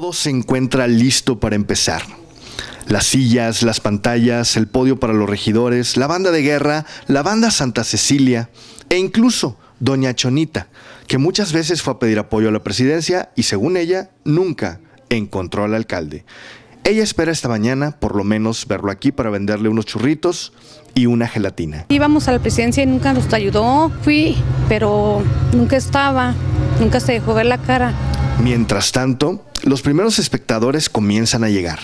todo se encuentra listo para empezar. Las sillas, las pantallas, el podio para los regidores, la banda de guerra, la banda Santa Cecilia e incluso Doña Chonita, que muchas veces fue a pedir apoyo a la presidencia y según ella nunca encontró al alcalde. Ella espera esta mañana por lo menos verlo aquí para venderle unos churritos y una gelatina. Íbamos a la presidencia y nunca nos ayudó. Fui, pero nunca estaba, nunca se dejó ver la cara. Mientras tanto, los primeros espectadores comienzan a llegar.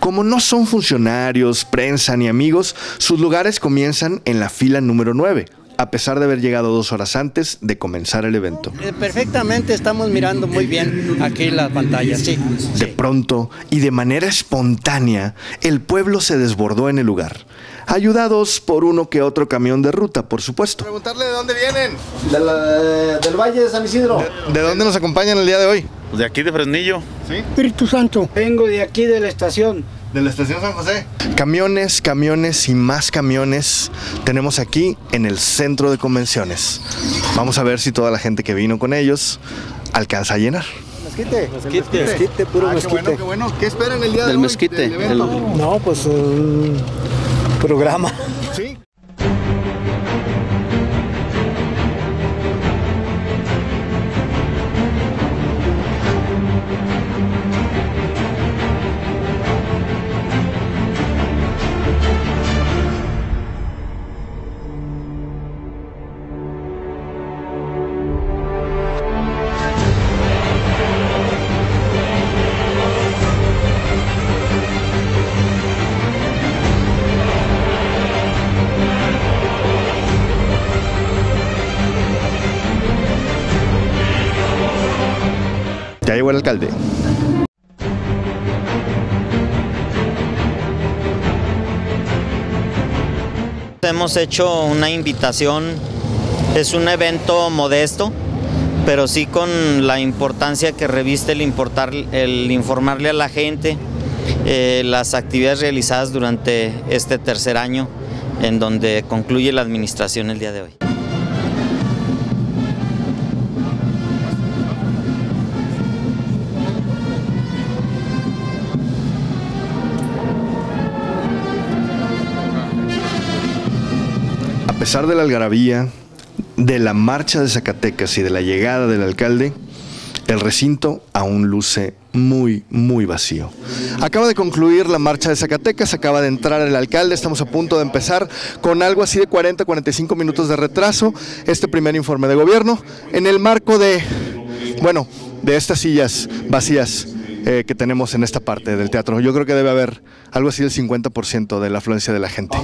Como no son funcionarios, prensa ni amigos, sus lugares comienzan en la fila número 9, a pesar de haber llegado dos horas antes de comenzar el evento. Eh, Perfectamente estamos mirando muy bien aquí la pantalla, sí. De pronto y de manera espontánea, el pueblo se desbordó en el lugar, ayudados por uno que otro camión de ruta, por supuesto. Preguntarle de dónde vienen. del Valle de San Isidro. ¿De dónde nos acompañan el día de hoy? De aquí de Fresnillo. Espíritu Santo. Vengo de aquí de la estación. De la estación San José. Camiones, camiones y más camiones tenemos aquí en el centro de convenciones. Vamos a ver si toda la gente que vino con ellos alcanza a llenar. Mezquite. Mezquite. Mezquite, puro Ah, qué mezquite. bueno, qué bueno. ¿Qué esperan el día de Del hoy? mezquite, del evento? No, pues un programa. Ya llegó el alcalde. Hemos hecho una invitación, es un evento modesto, pero sí con la importancia que reviste el, importar, el informarle a la gente eh, las actividades realizadas durante este tercer año, en donde concluye la administración el día de hoy. A pesar de la algarabía, de la marcha de Zacatecas y de la llegada del alcalde, el recinto aún luce muy, muy vacío. Acaba de concluir la marcha de Zacatecas, acaba de entrar el alcalde, estamos a punto de empezar con algo así de 40, 45 minutos de retraso, este primer informe de gobierno, en el marco de, bueno, de estas sillas vacías eh, que tenemos en esta parte del teatro. Yo creo que debe haber algo así del 50% de la afluencia de la gente.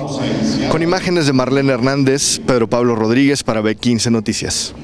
Con imágenes de Marlene Hernández, Pedro Pablo Rodríguez para B15 Noticias.